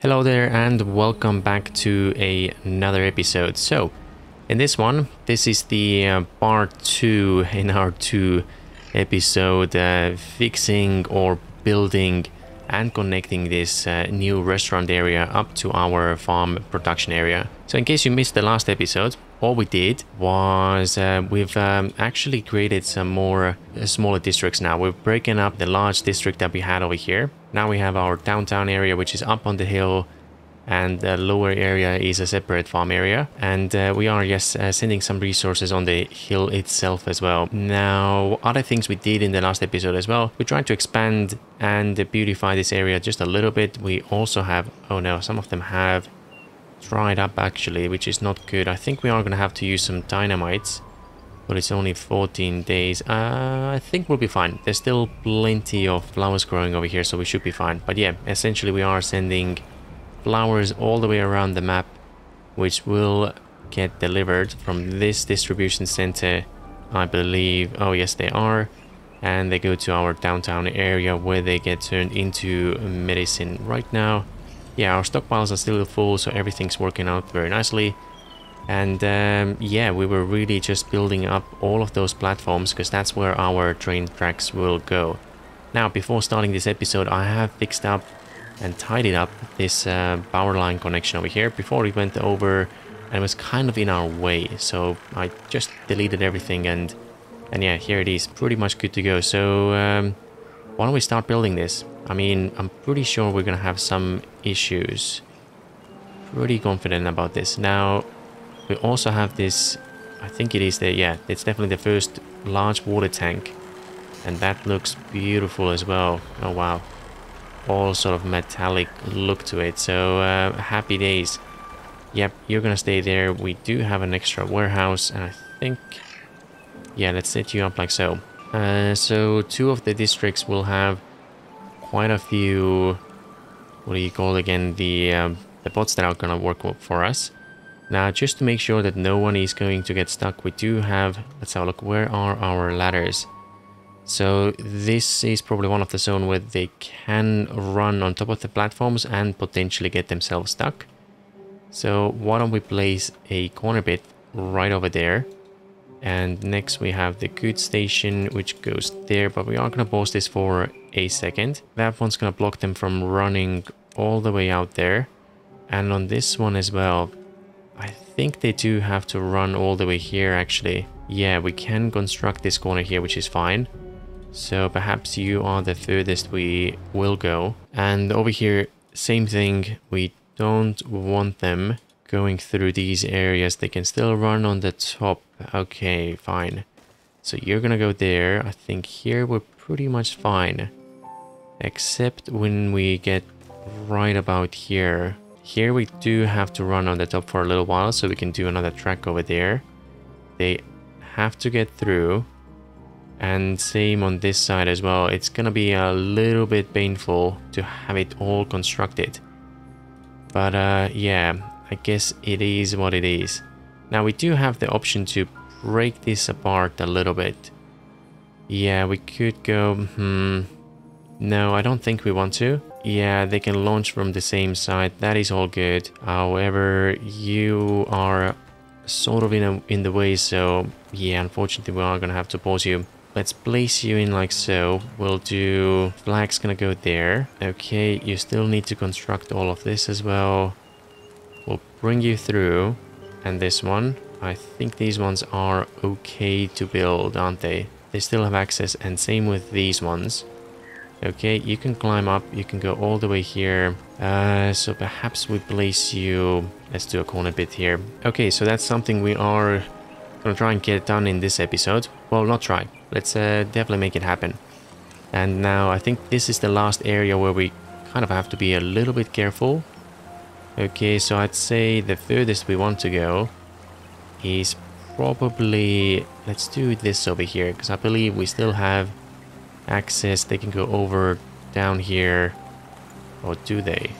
Hello there and welcome back to a, another episode. So, in this one, this is the uh, part 2 in our 2 episode uh, fixing or building and connecting this uh, new restaurant area up to our farm production area. So in case you missed the last episode, all we did was uh, we've um, actually created some more uh, smaller districts now. We've broken up the large district that we had over here. Now we have our downtown area, which is up on the hill and the lower area is a separate farm area and uh, we are yes uh, sending some resources on the hill itself as well now other things we did in the last episode as well we tried to expand and beautify this area just a little bit we also have oh no some of them have dried up actually which is not good i think we are going to have to use some dynamites but it's only 14 days uh, i think we'll be fine there's still plenty of flowers growing over here so we should be fine but yeah essentially we are sending flowers all the way around the map, which will get delivered from this distribution center, I believe. Oh, yes, they are. And they go to our downtown area where they get turned into medicine right now. Yeah, our stockpiles are still full, so everything's working out very nicely. And um, yeah, we were really just building up all of those platforms because that's where our train tracks will go. Now, before starting this episode, I have fixed up and tidied up this uh, power line connection over here before it went over and was kind of in our way so I just deleted everything and and yeah here it is pretty much good to go so um, why don't we start building this I mean I'm pretty sure we're gonna have some issues pretty confident about this now we also have this I think it is the yeah it's definitely the first large water tank and that looks beautiful as well oh wow all sort of metallic look to it. So uh, happy days. Yep, you're gonna stay there. We do have an extra warehouse and I think... Yeah, let's set you up like so. Uh, so two of the districts will have quite a few... What do you call again? The, um, the bots that are gonna work for us. Now, just to make sure that no one is going to get stuck, we do have... Let's have a look. Where are our ladders? So this is probably one of the zone where they can run on top of the platforms and potentially get themselves stuck. So why don't we place a corner bit right over there. And next we have the good station which goes there, but we are going to pause this for a second. That one's going to block them from running all the way out there. And on this one as well, I think they do have to run all the way here actually. Yeah, we can construct this corner here, which is fine. So perhaps you are the furthest we will go. And over here, same thing. We don't want them going through these areas. They can still run on the top. Okay, fine. So you're gonna go there. I think here we're pretty much fine. Except when we get right about here. Here we do have to run on the top for a little while so we can do another track over there. They have to get through and same on this side as well it's gonna be a little bit painful to have it all constructed but uh, yeah I guess it is what it is now we do have the option to break this apart a little bit yeah we could go hmm no I don't think we want to yeah they can launch from the same side that is all good however you are sort of in a, in the way so yeah unfortunately we are gonna have to pause you Let's place you in like so. We'll do flag's gonna go there. Okay, you still need to construct all of this as well. We'll bring you through. And this one, I think these ones are okay to build, aren't they? They still have access and same with these ones. Okay, you can climb up, you can go all the way here. Uh, so perhaps we place you... Let's do a corner bit here. Okay, so that's something we are gonna try and get done in this episode. Well, not try. Let's uh, definitely make it happen. And now I think this is the last area where we kind of have to be a little bit careful. Okay, so I'd say the furthest we want to go is probably... Let's do this over here, because I believe we still have access. They can go over down here. Or do they?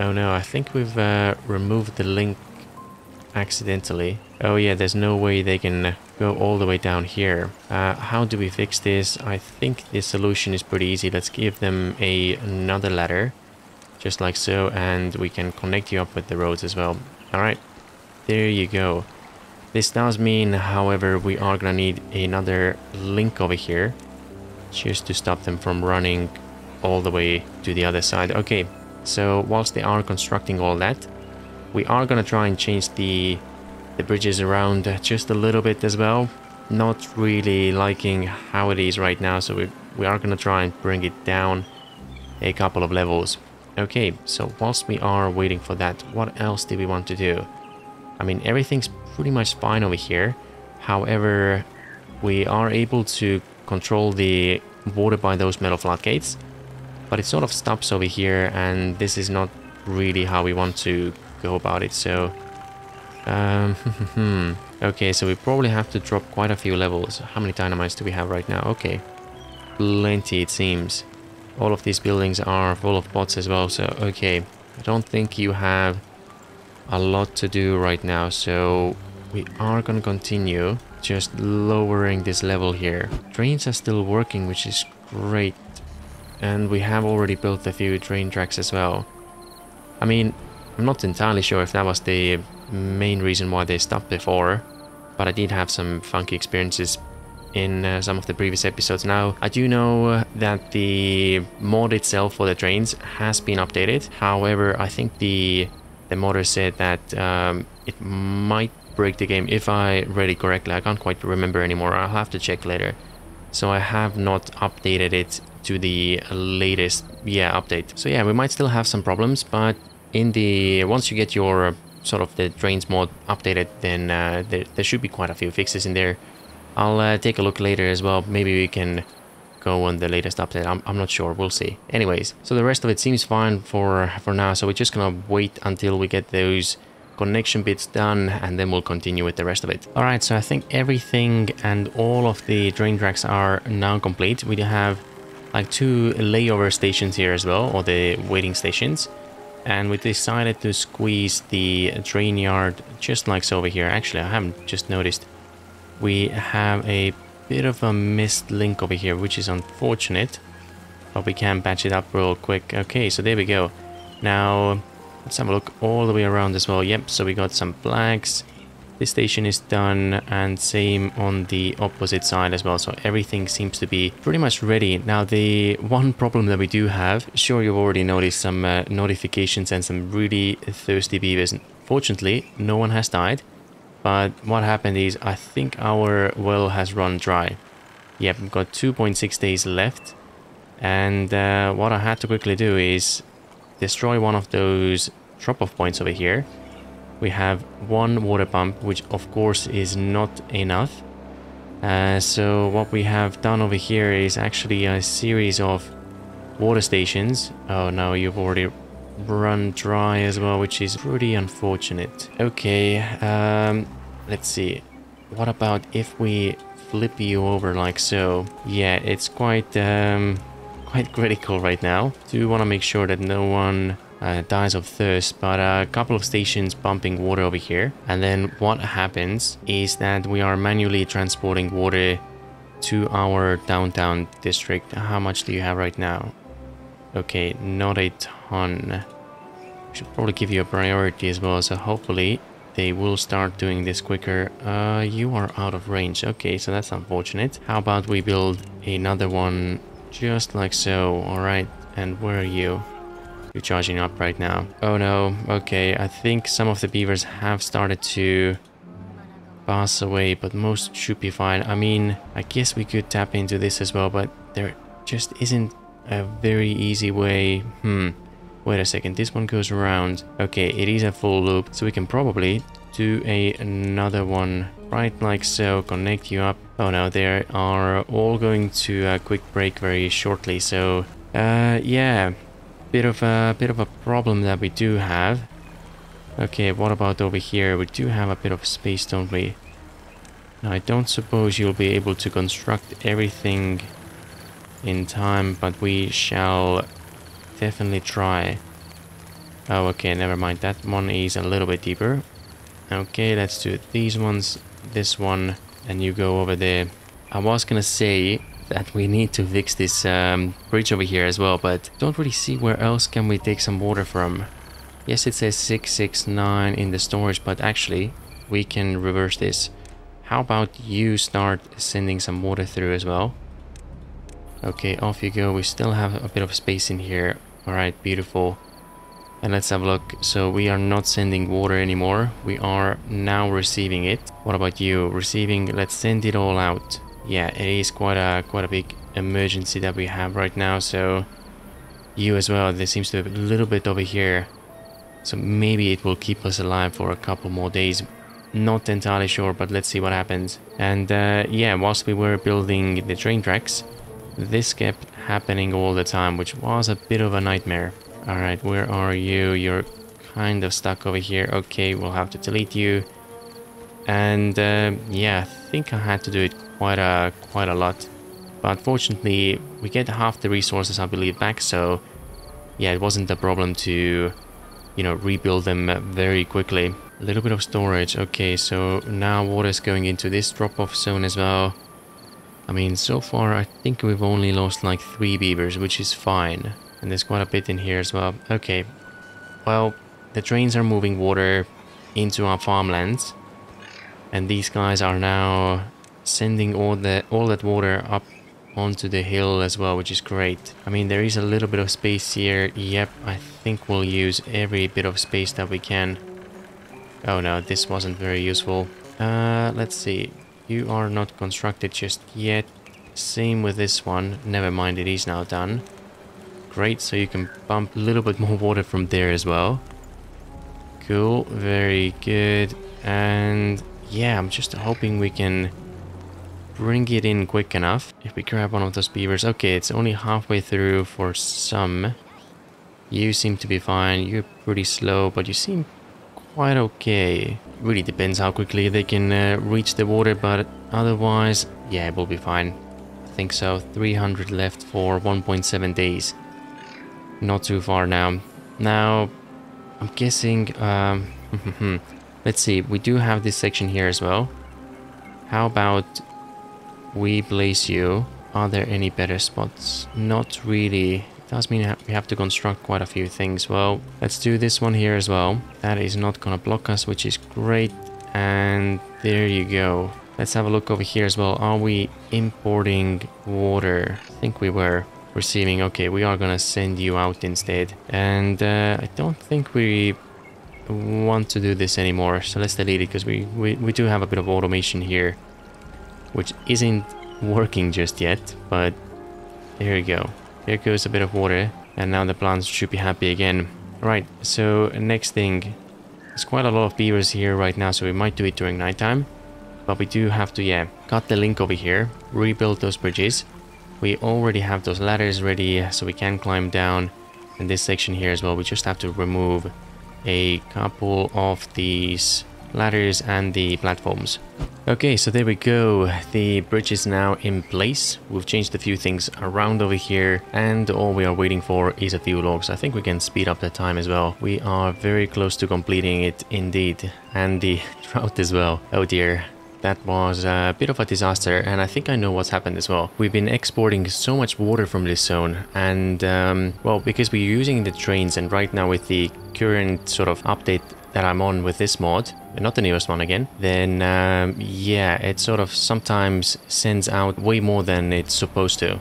Oh no, I think we've uh, removed the link accidentally. Oh yeah, there's no way they can go all the way down here. Uh, how do we fix this? I think the solution is pretty easy. Let's give them a another ladder. Just like so, and we can connect you up with the roads as well. All right, there you go. This does mean, however, we are gonna need another link over here just to stop them from running all the way to the other side. Okay, so whilst they are constructing all that, we are gonna try and change the the bridges around just a little bit as well. Not really liking how it is right now, so we, we are gonna try and bring it down a couple of levels. Okay, so whilst we are waiting for that, what else do we want to do? I mean, everything's pretty much fine over here. However, we are able to control the water by those metal floodgates, but it sort of stops over here, and this is not really how we want to go about it, so... Um, okay, so we probably have to drop quite a few levels. How many dynamites do we have right now? Okay, plenty it seems. All of these buildings are full of bots as well, so okay. I don't think you have a lot to do right now, so we are gonna continue just lowering this level here. Trains are still working, which is great. And we have already built a few train tracks as well. I mean, I'm not entirely sure if that was the main reason why they stopped before, but I did have some funky experiences in uh, some of the previous episodes. Now, I do know that the mod itself for the trains has been updated. However, I think the the modder said that um, it might break the game if I read it correctly. I can't quite remember anymore. I'll have to check later. So I have not updated it to the latest yeah update. So yeah, we might still have some problems, but in the once you get your sort of the trains mod updated, then uh, there, there should be quite a few fixes in there. I'll uh, take a look later as well. Maybe we can go on the latest update. I'm, I'm not sure. We'll see. Anyways, so the rest of it seems fine for, for now. So we're just going to wait until we get those connection bits done and then we'll continue with the rest of it. All right, so I think everything and all of the train tracks are now complete. We do have like two layover stations here as well, or the waiting stations. And we decided to squeeze the train yard just like so over here. Actually, I haven't just noticed we have a bit of a missed link over here, which is unfortunate. But we can patch it up real quick. Okay, so there we go. Now, let's have a look all the way around as well. Yep, so we got some flags. This station is done and same on the opposite side as well. So everything seems to be pretty much ready. Now the one problem that we do have, sure you've already noticed some uh, notifications and some really thirsty beavers. Fortunately, no one has died. But what happened is I think our well has run dry. Yep, we've got 2.6 days left. And uh, what I had to quickly do is destroy one of those drop-off points over here. We have one water pump, which of course is not enough. Uh, so what we have done over here is actually a series of water stations. Oh no, you've already run dry as well, which is pretty unfortunate. Okay, um, let's see. What about if we flip you over like so? Yeah, it's quite, um, quite critical right now. Do want to make sure that no one uh, dies of thirst, but a couple of stations pumping water over here. And then what happens is that we are manually transporting water to our downtown district. How much do you have right now? Okay, not a ton. Should probably give you a priority as well, so hopefully they will start doing this quicker. Uh, you are out of range. Okay, so that's unfortunate. How about we build another one just like so. All right, and where are you? You're charging up right now. Oh no, okay, I think some of the beavers have started to pass away, but most should be fine. I mean, I guess we could tap into this as well, but there just isn't a very easy way. Hmm. Wait a second, this one goes around. Okay, it is a full loop, so we can probably do a another one right like so, connect you up. Oh no, they are all going to a quick break very shortly, so uh, yeah, bit of a bit of a problem that we do have. Okay, what about over here? We do have a bit of space, don't we? Now, I don't suppose you'll be able to construct everything in time, but we shall definitely try. Oh, okay, never mind. That one is a little bit deeper. Okay, let's do these ones, this one, and you go over there. I was gonna say, that we need to fix this um, bridge over here as well, but don't really see where else can we take some water from. Yes, it says 669 in the storage, but actually we can reverse this. How about you start sending some water through as well? Okay, off you go. We still have a bit of space in here. Alright, beautiful. And let's have a look. So we are not sending water anymore. We are now receiving it. What about you? Receiving, let's send it all out. Yeah, it is quite a quite a big emergency that we have right now. So you as well. There seems to be a little bit over here. So maybe it will keep us alive for a couple more days. Not entirely sure, but let's see what happens. And uh, yeah, whilst we were building the train tracks, this kept happening all the time, which was a bit of a nightmare. Alright, where are you? You're kind of stuck over here. Okay, we'll have to delete you. And uh, yeah, I think I had to do it quite a, quite a lot. But fortunately, we get half the resources, I believe, back. So yeah, it wasn't a problem to, you know, rebuild them very quickly. A little bit of storage. Okay, so now water is going into this drop-off zone as well. I mean, so far I think we've only lost like three beavers, which is fine. And there's quite a bit in here as well. Okay, well, the trains are moving water into our farmlands. And these guys are now sending all that all that water up onto the hill as well, which is great. I mean, there is a little bit of space here. Yep, I think we'll use every bit of space that we can. Oh no, this wasn't very useful. Uh, let's see. You are not constructed just yet. Same with this one. Never mind, it is now done. Great, so you can pump a little bit more water from there as well. Cool, very good. And yeah, I'm just hoping we can bring it in quick enough. If we grab one of those beavers. Okay, it's only halfway through for some. You seem to be fine. You're pretty slow, but you seem quite okay. Really depends how quickly they can uh, reach the water, but otherwise, yeah, it will be fine. I think so. 300 left for 1.7 days. Not too far now. Now, I'm guessing... Um, let's see, we do have this section here as well. How about we place you? Are there any better spots? Not really does mean we have to construct quite a few things. Well, let's do this one here as well. That is not gonna block us, which is great. And there you go. Let's have a look over here as well. Are we importing water? I think we were receiving. Okay, we are gonna send you out instead. And uh, I don't think we want to do this anymore. So let's delete it because we, we, we do have a bit of automation here, which isn't working just yet, but there you go. There goes a bit of water, and now the plants should be happy again. Right, so next thing. There's quite a lot of beavers here right now, so we might do it during nighttime. But we do have to, yeah, cut the link over here, rebuild those bridges. We already have those ladders ready, so we can climb down. in this section here as well, we just have to remove a couple of these ladders and the platforms. Okay, so there we go. The bridge is now in place. We've changed a few things around over here and all we are waiting for is a few logs. I think we can speed up the time as well. We are very close to completing it indeed. And the drought as well. Oh dear. That was a bit of a disaster and I think I know what's happened as well. We've been exporting so much water from this zone and um, well because we're using the trains and right now with the current sort of update that I'm on with this mod, not the newest one again, then um, yeah, it sort of sometimes sends out way more than it's supposed to.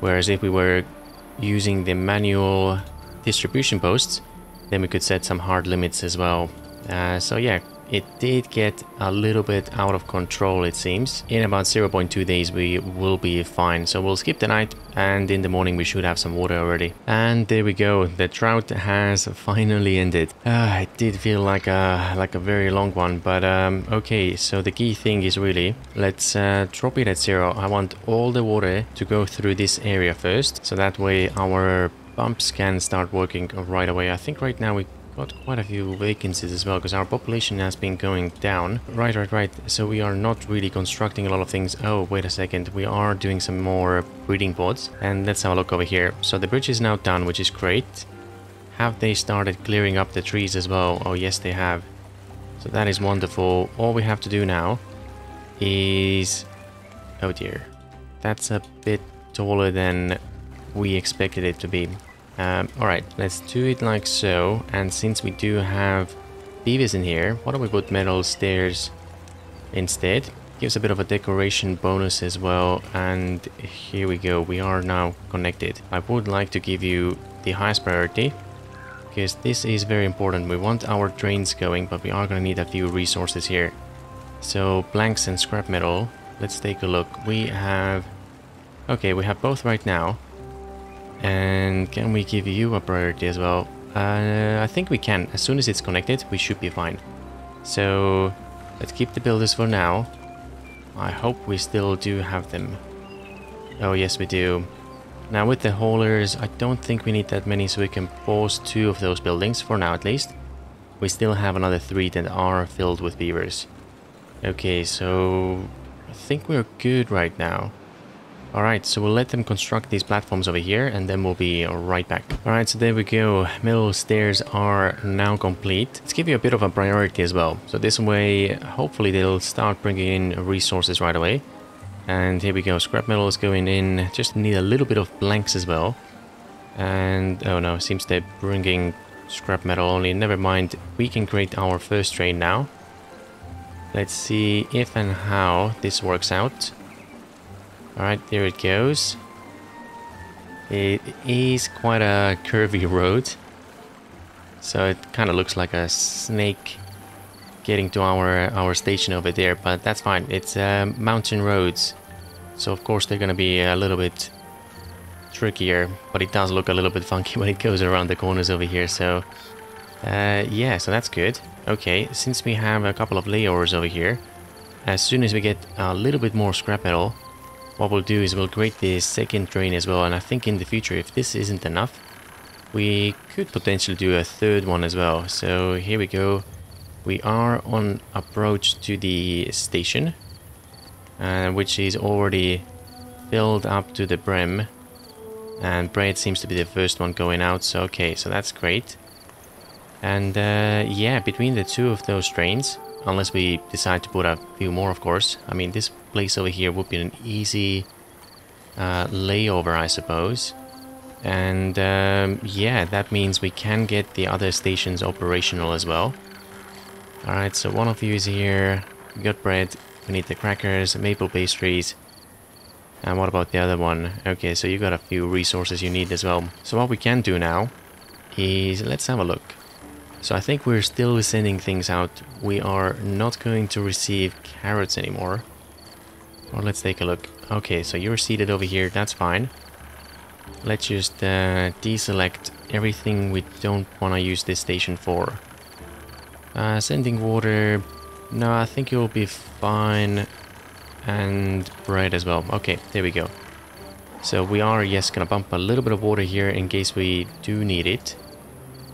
Whereas if we were using the manual distribution posts, then we could set some hard limits as well. Uh, so yeah, it did get a little bit out of control it seems. In about 0.2 days we will be fine. So we'll skip the night and in the morning we should have some water already. And there we go. The drought has finally ended. Uh, it did feel like a, like a very long one. But um, okay, so the key thing is really, let's uh, drop it at zero. I want all the water to go through this area first. So that way our pumps can start working right away. I think right now we got quite a few vacancies as well because our population has been going down. Right, right, right. So we are not really constructing a lot of things. Oh, wait a second. We are doing some more breeding pods. And let's have a look over here. So the bridge is now done, which is great. Have they started clearing up the trees as well? Oh, yes, they have. So that is wonderful. All we have to do now is... Oh dear. That's a bit taller than we expected it to be. Um, Alright, let's do it like so. And since we do have beavers in here, why don't we put metal stairs instead? Gives a bit of a decoration bonus as well. And here we go, we are now connected. I would like to give you the highest priority because this is very important. We want our drains going, but we are going to need a few resources here. So planks and scrap metal. Let's take a look. We have... Okay, we have both right now. And can we give you a priority as well? Uh, I think we can. As soon as it's connected, we should be fine. So let's keep the builders for now. I hope we still do have them. Oh, yes, we do. Now with the haulers, I don't think we need that many so we can pause two of those buildings, for now at least. We still have another three that are filled with beavers. Okay, so I think we're good right now. Alright, so we'll let them construct these platforms over here and then we'll be right back. Alright, so there we go. Metal stairs are now complete. Let's give you a bit of a priority as well. So this way, hopefully they'll start bringing in resources right away. And here we go, scrap metal is going in. Just need a little bit of planks as well. And, oh no, seems they're bringing scrap metal only. Never mind, we can create our first train now. Let's see if and how this works out. Alright, there it goes. It is quite a curvy road. So it kind of looks like a snake getting to our our station over there, but that's fine. It's uh, mountain roads, so of course they're gonna be a little bit trickier, but it does look a little bit funky when it goes around the corners over here. So uh, yeah, so that's good. Okay, since we have a couple of layovers over here, as soon as we get a little bit more scrap metal, what we'll do is we'll create the second drain as well. And I think in the future, if this isn't enough, we could potentially do a third one as well. So here we go. We are on approach to the station, uh, which is already filled up to the brim. And bread seems to be the first one going out, so okay, so that's great. And uh, yeah, between the two of those trains, unless we decide to put a few more, of course. I mean, this place over here would be an easy uh, layover, I suppose. And um, yeah, that means we can get the other stations operational as well. Alright, so one of you is here. We got bread. We need the crackers, maple pastries. And what about the other one? Okay, so you got a few resources you need as well. So what we can do now is, let's have a look. So I think we're still sending things out. We are not going to receive carrots anymore. Or let's take a look. Okay, so you're seated over here, that's fine. Let's just uh, deselect everything we don't want to use this station for. Uh, sending water. No, I think you'll be fine. And bread as well. Okay, there we go. So we are, yes, gonna bump a little bit of water here in case we do need it.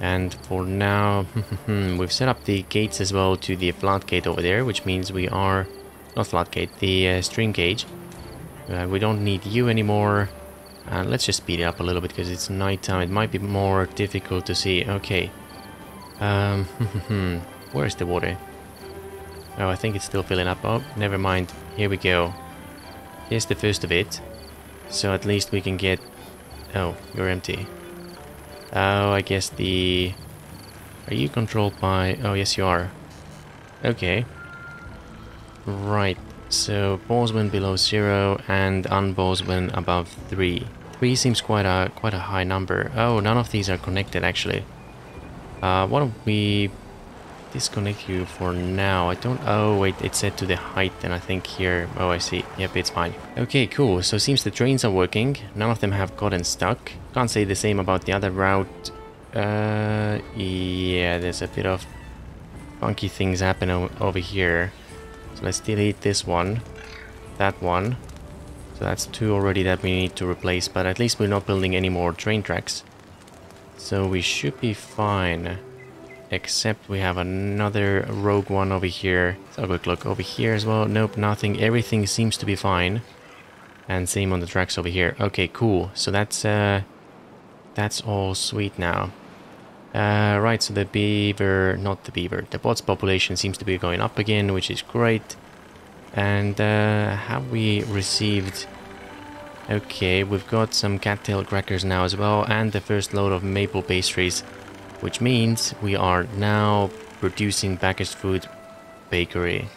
And for now, we've set up the gates as well to the floodgate over there, which means we are, not floodgate, the uh, stream gauge. Uh, we don't need you anymore. Uh, let's just speed it up a little bit because it's nighttime. It might be more difficult to see. Okay, um, where's the water? Oh, I think it's still filling up. Oh, never mind. Here we go. Here's the first of it. So at least we can get... Oh, you're empty. Oh, I guess the... Are you controlled by... Oh, yes you are. Okay. Right. So, pause when below zero and unpause when above three. Three seems quite a quite a high number. Oh, none of these are connected actually. Uh, why don't we disconnect you for now? I don't... Oh, wait, it said to the height, and I think here... Oh, I see. Yep, it's fine. Okay, cool. So seems the trains are working. None of them have gotten stuck. Can't say the same about the other route. Uh, yeah, there's a bit of funky things happening over here. So let's delete this one. That one. So that's two already that we need to replace, but at least we're not building any more train tracks. So we should be fine. Except we have another rogue one over here. Let's have a quick look over here as well. Nope, nothing. Everything seems to be fine. And same on the tracks over here. Okay, cool. So that's uh that's all sweet now. Uh, right, so the beaver, not the beaver, the bots population seems to be going up again, which is great. And uh, have we received Okay, we've got some cattail crackers now as well, and the first load of maple pastries, which means we are now producing packaged food bakery.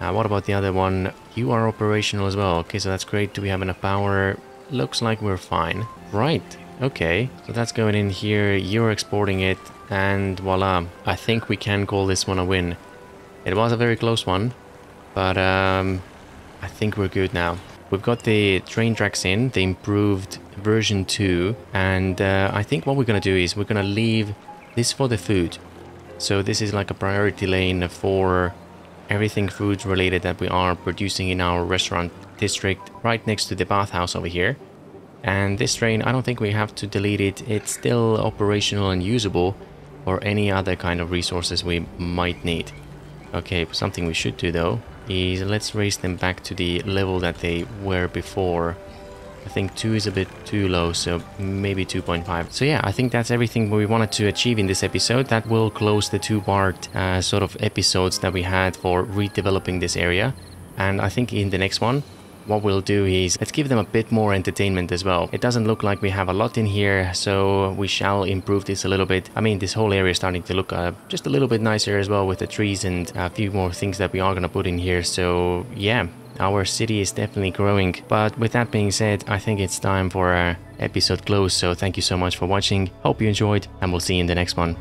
Uh, what about the other one? You are operational as well. Okay, so that's great. Do we have enough power? Looks like we're fine. Right. Okay, so that's going in here. You're exporting it. And voila. I think we can call this one a win. It was a very close one. But um, I think we're good now. We've got the train tracks in, the improved version 2. And uh, I think what we're going to do is we're going to leave this for the food. So this is like a priority lane for everything food related that we are producing in our restaurant district right next to the bathhouse over here. And this train, I don't think we have to delete it. It's still operational and usable for any other kind of resources we might need. Okay, something we should do though is let's raise them back to the level that they were before. I think 2 is a bit too low, so maybe 2.5. So yeah, I think that's everything we wanted to achieve in this episode. That will close the two-part uh, sort of episodes that we had for redeveloping this area. And I think in the next one, what we'll do is let's give them a bit more entertainment as well. It doesn't look like we have a lot in here, so we shall improve this a little bit. I mean, this whole area is starting to look uh, just a little bit nicer as well with the trees and a few more things that we are going to put in here. So yeah, our city is definitely growing. But with that being said, I think it's time for our episode close. So thank you so much for watching. Hope you enjoyed and we'll see you in the next one.